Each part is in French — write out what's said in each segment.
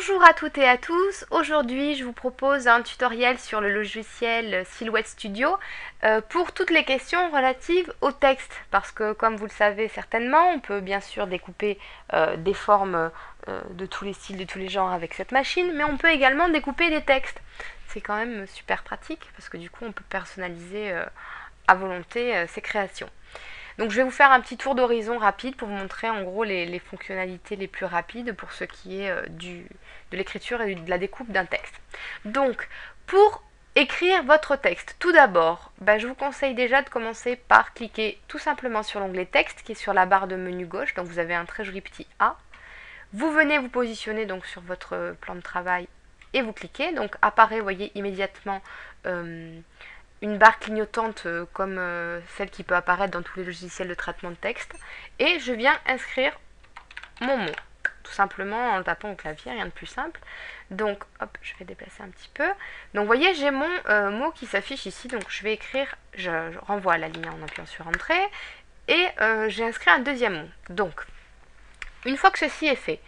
Bonjour à toutes et à tous, aujourd'hui je vous propose un tutoriel sur le logiciel Silhouette Studio euh, pour toutes les questions relatives au texte parce que comme vous le savez certainement on peut bien sûr découper euh, des formes euh, de tous les styles, de tous les genres avec cette machine mais on peut également découper des textes. C'est quand même super pratique parce que du coup on peut personnaliser à volonté ses créations. Donc je vais vous faire un petit tour d'horizon rapide pour vous montrer en gros les, fonctionnalités les plus rapides pour ce qui est euh, du, de l'écriture et de la découpe d'un texte. Donc pour écrire votre texte, tout d'abord, bah, je vous conseille déjà de commencer par cliquer tout simplement sur l'onglet texte qui est sur la barre de menu gauche. Donc vous avez un très joli petit A. Vous venez vous positionner donc sur votre plan de travail et vous cliquez. Donc apparaît, vous voyez immédiatement euh, une barre clignotante euh, comme euh, celle qui peut apparaître dans tous les logiciels de traitement de texte. Et je viens inscrire mon mot. Tout simplement en tapant au clavier, rien de plus simple. Donc, hop, je vais déplacer un petit peu. Donc, vous voyez, j'ai mon euh, mot qui s'affiche ici. Donc, je vais écrire, je, renvoie la ligne en appuyant sur Entrée. Et j'ai inscrit un deuxième mot. Donc, une fois que ceci est fait,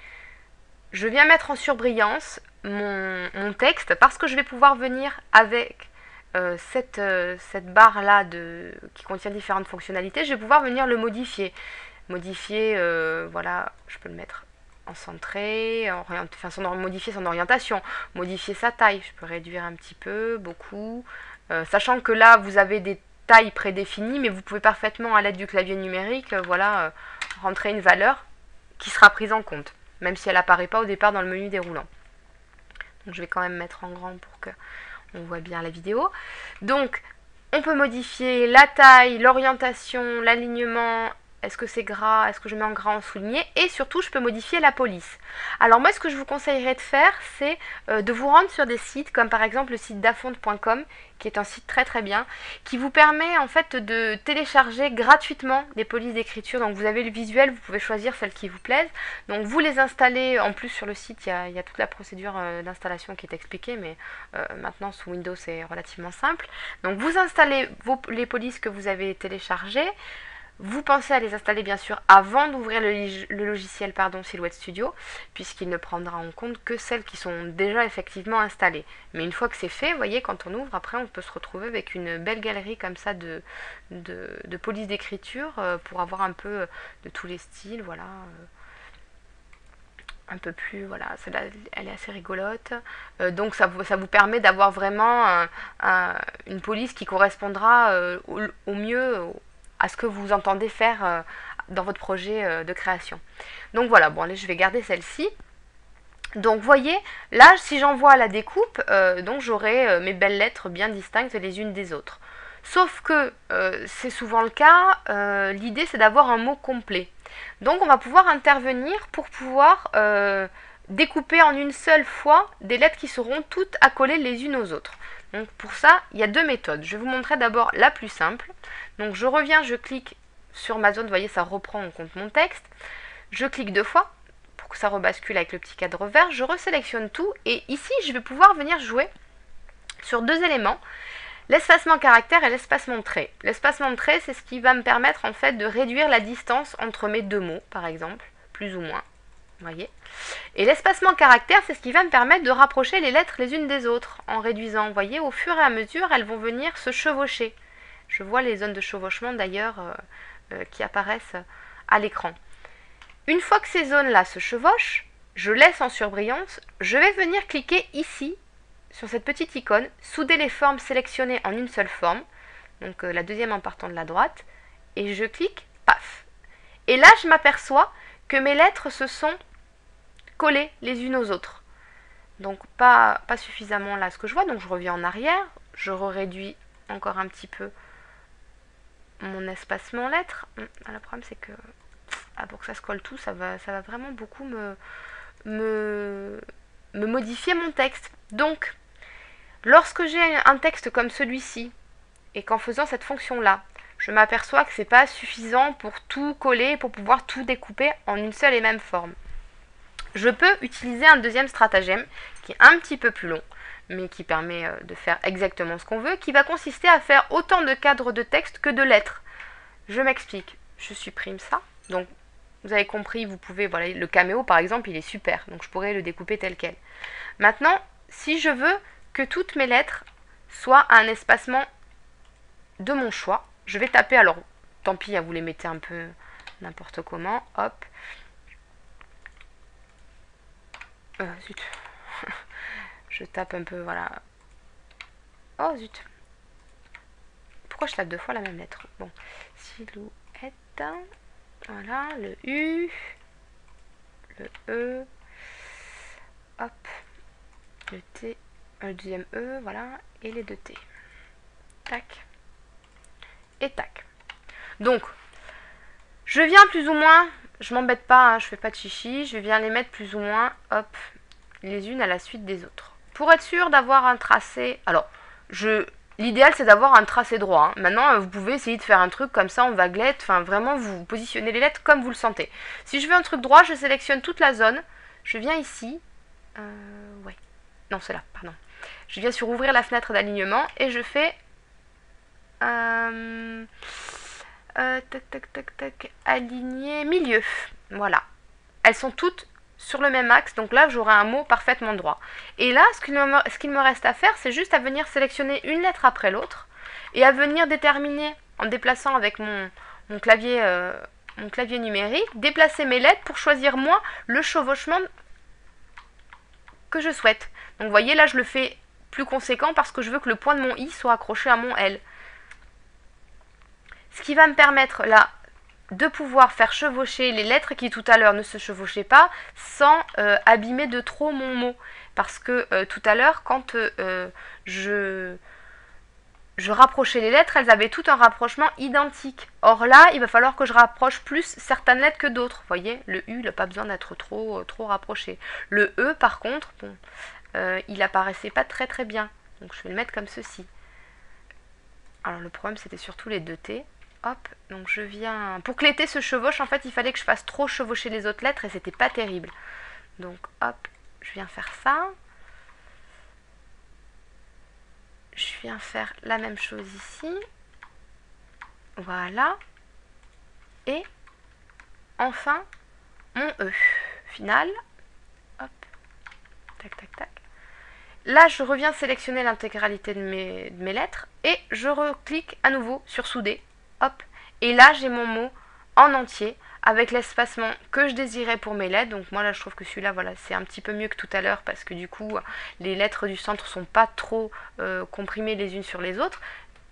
je viens mettre en surbrillance mon texte parce que je vais pouvoir venir avec euh, cette, euh, cette barre-là qui contient différentes fonctionnalités, je vais pouvoir venir le modifier. Modifier, euh, voilà, je peux le mettre en centré, enfin, modifier son orientation, modifier sa taille, je peux réduire un petit peu, beaucoup, sachant que là, vous avez des tailles prédéfinies, mais vous pouvez parfaitement, à l'aide du clavier numérique, voilà, rentrer une valeur qui sera prise en compte, même si elle n'apparaît pas au départ dans le menu déroulant. Donc je vais quand même mettre en grand pour que on voit bien la vidéo. Donc, on peut modifier la taille, l'orientation, l'alignement, est-ce que c'est gras? Est-ce que je mets en gras en souligné? Et surtout, je peux modifier la police. Alors moi, ce que je vous conseillerais de faire, c'est euh, de vous rendre sur des sites comme par exemple le site dafonte.com, qui est un site très très bien, qui vous permet en fait de télécharger gratuitement des polices d'écriture. Donc vous avez le visuel, vous pouvez choisir celles qui vous plaisent. Donc vous les installez, en plus sur le site, il y a, toute la procédure euh, d'installation qui est expliquée, mais euh, maintenant sous Windows c'est relativement simple. Donc vous installez les polices que vous avez téléchargées. Vous pensez à les installer bien sûr avant d'ouvrir le, logiciel pardon, Silhouette Studio, puisqu'il ne prendra en compte que celles qui sont déjà effectivement installées. Mais une fois que c'est fait, vous voyez, quand on ouvre, après on peut se retrouver avec une belle galerie comme ça de, de, police d'écriture euh, pour avoir un peu euh, de tous les styles, voilà. Euh, un peu plus, voilà, celle-là, elle est assez rigolote. donc ça vous, ça vous permet d'avoir vraiment une police qui correspondra au, mieux à ce que vous entendez faire euh, dans votre projet euh, de création. Donc voilà, bon allez, je vais garder celle-ci. Donc voyez, là si j'envoie la découpe, euh, donc j'aurai mes belles lettres bien distinctes les unes des autres. Sauf que c'est souvent le cas, l'idée c'est d'avoir un mot complet. Donc on va pouvoir intervenir pour pouvoir découper en une seule fois des lettres qui seront toutes accolées les unes aux autres. Donc pour ça, il y a deux méthodes. Je vais vous montrer d'abord la plus simple. Donc je reviens, je clique sur ma zone, vous voyez, ça reprend en compte mon texte. Je clique deux fois pour que ça rebascule avec le petit cadre vert. Je resélectionne tout et ici, je vais pouvoir venir jouer sur deux éléments. L'espacement caractère et l'espacement trait. L'espacement trait, c'est ce qui va me permettre en fait de réduire la distance entre mes deux mots, par exemple, plus ou moins voyez Et l'espacement caractère, c'est ce qui va me permettre de rapprocher les lettres les unes des autres en réduisant. Vous voyez, au fur et à mesure, elles vont venir se chevaucher. Je vois les zones de chevauchement d'ailleurs euh, euh, qui apparaissent à l'écran. Une fois que ces zones-là se chevauchent, je laisse en surbrillance, je vais venir cliquer ici sur cette petite icône, souder les formes sélectionnées en une seule forme, donc euh, la deuxième en partant de la droite, et je clique, paf. Et là, je m'aperçois que mes lettres se sont les unes aux autres. Donc pas, suffisamment là ce que je vois, donc je reviens en arrière, je réduis encore un petit peu mon espacement lettres. Hum, le problème c'est que ah, pour que ça se colle tout, ça va, ça va vraiment beaucoup me, me, me modifier mon texte. Donc, lorsque j'ai un texte comme celui-ci, et qu'en faisant cette fonction-là, je m'aperçois que c'est pas suffisant pour tout coller, pour pouvoir tout découper en une seule et même forme. Je peux utiliser un deuxième stratagème qui est un petit peu plus long, mais qui permet euh, de faire exactement ce qu'on veut, qui va consister à faire autant de cadres de texte que de lettres. Je m'explique. Je supprime ça. Donc, Vous avez compris, vous pouvez, voilà, le caméo par exemple, il est super, donc je pourrais le découper tel quel. Maintenant, si je veux que toutes mes lettres soient à un espacement de mon choix, je vais taper, alors tant pis, hein, vous les mettez un peu n'importe comment, hop. Euh, zut. je tape un peu, voilà. Oh zut. Pourquoi je tape deux fois la même lettre? Bon, silhouette. Voilà, le U, le E, hop, le T, le deuxième E, voilà, et les deux T. Tac. Et tac. Donc, je viens plus ou moins, je m'embête pas, hein, je fais pas de chichi, je viens les mettre plus ou moins, hop, les unes à la suite des autres. Pour être sûr d'avoir un tracé, alors, je, L'idéal c'est d'avoir un tracé droit. Hein. Maintenant vous pouvez essayer de faire un truc comme ça en vaguelette, enfin vraiment vous positionnez les lettres comme vous le sentez. Si je veux un truc droit, je sélectionne toute la zone, je viens ici, euh, ouais, non c'est là, pardon. Je viens sur ouvrir la fenêtre d'alignement et je fais euh, euh, tac tac tac tac aligner milieu, voilà. Elles sont toutes sur le même axe, donc là j'aurai un mot parfaitement droit. Et là, ce qu'il me, reste à faire, c'est juste à venir sélectionner une lettre après l'autre, et à venir déterminer, en déplaçant avec mon, mon clavier, euh, mon clavier numérique, déplacer mes lettres pour choisir moi le chevauchement que je souhaite. Donc vous voyez, là je le fais plus conséquent parce que je veux que le point de mon i soit accroché à mon L. Ce qui va me permettre là de pouvoir faire chevaucher les lettres qui tout à l'heure ne se chevauchaient pas sans euh, abîmer de trop mon mot. Parce que euh, tout à l'heure, quand euh, je, je rapprochais les lettres, elles avaient tout un rapprochement identique. Or là, il va falloir que je rapproche plus certaines lettres que d'autres. Vous voyez, le U, n'a pas besoin d'être trop, trop rapproché. Le E, par contre, il apparaissait pas très très bien. Donc je vais le mettre comme ceci. Alors le problème, c'était surtout les deux T. Hop, donc je viens... Pour que l'été se chevauche, en fait, il fallait que je fasse trop chevaucher les autres lettres et c'était pas terrible. Donc hop, je viens faire ça. Je viens faire la même chose ici. Voilà. Et enfin, mon E final. Hop. Tac, tac, tac. Là, je reviens sélectionner l'intégralité de mes, de mes lettres et je reclique à nouveau sur souder et là j'ai mon mot en entier avec l'espacement que je désirais pour mes lettres. Donc moi là je trouve que celui-là voilà c'est un petit peu mieux que tout à l'heure parce que du coup les lettres du centre sont pas trop euh, comprimées les unes sur les autres.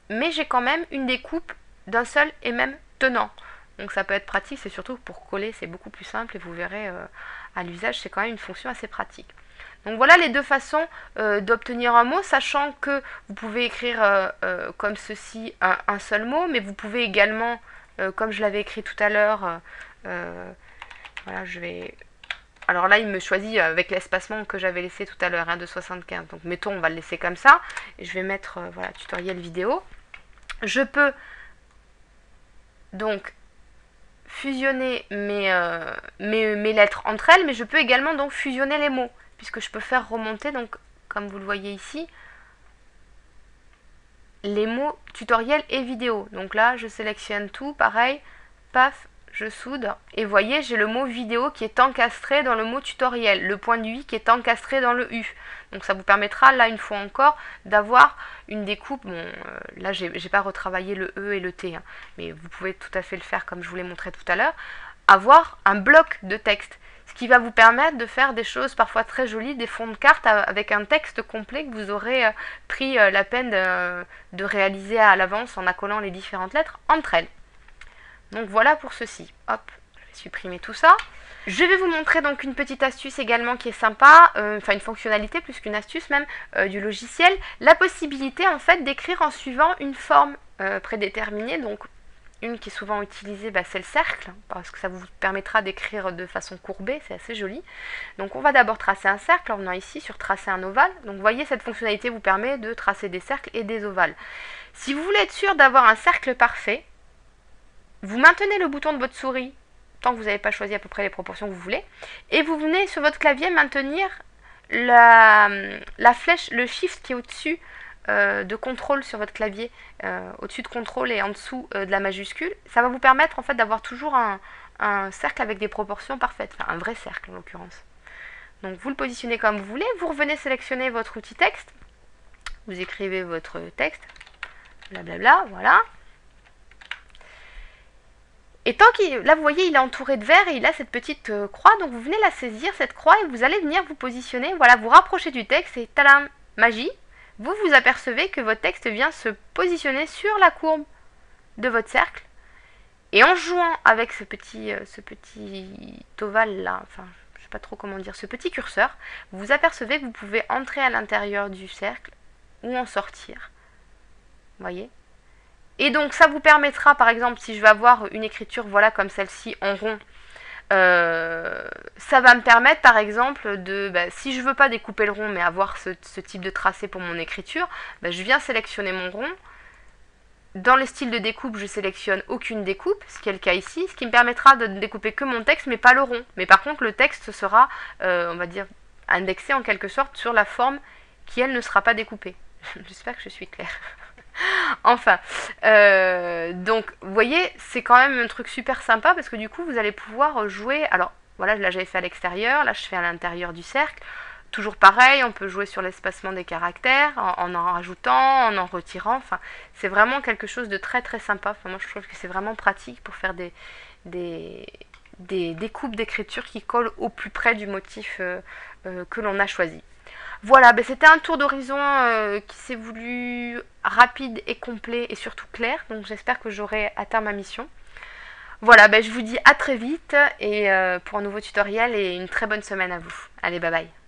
Mais j'ai quand même une découpe d'un seul et même tenant. Donc ça peut être pratique, c'est surtout pour coller, c'est beaucoup plus simple et vous verrez euh, à l'usage c'est quand même une fonction assez pratique. Donc voilà les deux façons euh, d'obtenir un mot, sachant que vous pouvez écrire euh, euh, comme ceci un, seul mot, mais vous pouvez également, comme je l'avais écrit tout à l'heure, voilà, je vais... Alors là, il me choisit avec l'espacement que j'avais laissé tout à l'heure, hein, de 75. Donc mettons, on va le laisser comme ça. Et je vais mettre, voilà, tutoriel vidéo. Je peux donc fusionner mes, mes, mes lettres entre elles, mais je peux également donc fusionner les mots puisque je peux faire remonter, donc comme vous le voyez ici, les mots tutoriel et vidéo. Donc là, je sélectionne tout, pareil, paf, je soude. Et voyez, j'ai le mot vidéo qui est encastré dans le mot tutoriel, le point de i qui est encastré dans le U. Donc ça vous permettra, là, une fois encore, d'avoir une découpe. Bon, euh, là, j'ai pas retravaillé le E et le T, hein, mais vous pouvez tout à fait le faire comme je vous l'ai montré tout à l'heure. Avoir un bloc de texte ce qui va vous permettre de faire des choses parfois très jolies, des fonds de cartes avec un texte complet que vous aurez euh, pris euh, la peine de, réaliser à l'avance en accolant les différentes lettres entre elles. Donc voilà pour ceci. Hop, je vais supprimer tout ça. Je vais vous montrer donc une petite astuce également qui est sympa, euh, enfin une fonctionnalité plus qu'une astuce même du logiciel, la possibilité en fait d'écrire en suivant une forme prédéterminée, donc une qui est souvent utilisée, bah, c'est le cercle, parce que ça vous permettra d'écrire de façon courbée, c'est assez joli. Donc on va d'abord tracer un cercle en venant ici sur tracer un ovale. Donc vous voyez, cette fonctionnalité vous permet de tracer des cercles et des ovales. Si vous voulez être sûr d'avoir un cercle parfait, vous maintenez le bouton de votre souris tant que vous n'avez pas choisi à peu près les proportions que vous voulez, et vous venez sur votre clavier maintenir la, flèche, le shift qui est au-dessus de contrôle sur votre clavier, euh, au-dessus de contrôle et en dessous euh, de la majuscule, ça va vous permettre en fait d'avoir toujours un, cercle avec des proportions parfaites, un vrai cercle en l'occurrence. Donc vous le positionnez comme vous voulez, vous revenez sélectionner votre outil texte, vous écrivez votre texte, blablabla, voilà. Et tant qu'il, là vous voyez, il est entouré de verre et il a cette petite euh, croix, donc vous venez la saisir, cette croix, et vous allez venir vous positionner, voilà, vous rapprocher du texte, et talam, magie, vous vous apercevez que votre texte vient se positionner sur la courbe de votre cercle. Et en jouant avec ce petit, euh, ce petit ovale là, enfin je sais pas trop comment dire, ce petit curseur, vous vous apercevez que vous pouvez entrer à l'intérieur du cercle ou en sortir. Voyez? Et donc ça vous permettra, par exemple, si je vais avoir une écriture, voilà comme celle-ci en rond, euh, ça va me permettre par exemple de, bah, si je veux pas découper le rond mais avoir ce, type de tracé pour mon écriture, bah, je viens sélectionner mon rond. Dans le style de découpe, je sélectionne aucune découpe, ce qui est le cas ici, ce qui me permettra de ne découper que mon texte mais pas le rond. Mais par contre le texte sera, euh, on va dire, indexé en quelque sorte sur la forme qui elle ne sera pas découpée. J'espère que je suis claire. Enfin, euh, donc vous voyez, c'est quand même un truc super sympa parce que du coup vous allez pouvoir jouer. Alors voilà, là j'avais fait à l'extérieur, là je fais à l'intérieur du cercle. Toujours pareil, on peut jouer sur l'espacement des caractères en, en rajoutant, en en retirant. Enfin, c'est vraiment quelque chose de très très sympa. Enfin, moi je trouve que c'est vraiment pratique pour faire des, des, découpes d'écriture qui collent au plus près du motif euh, euh, que l'on a choisi. Voilà, ben c'était un tour d'horizon euh, qui s'est voulu rapide et complet et surtout clair. Donc j'espère que j'aurai atteint ma mission. Voilà, ben je vous dis à très vite et euh, pour un nouveau tutoriel et une très bonne semaine à vous. Allez, bye bye.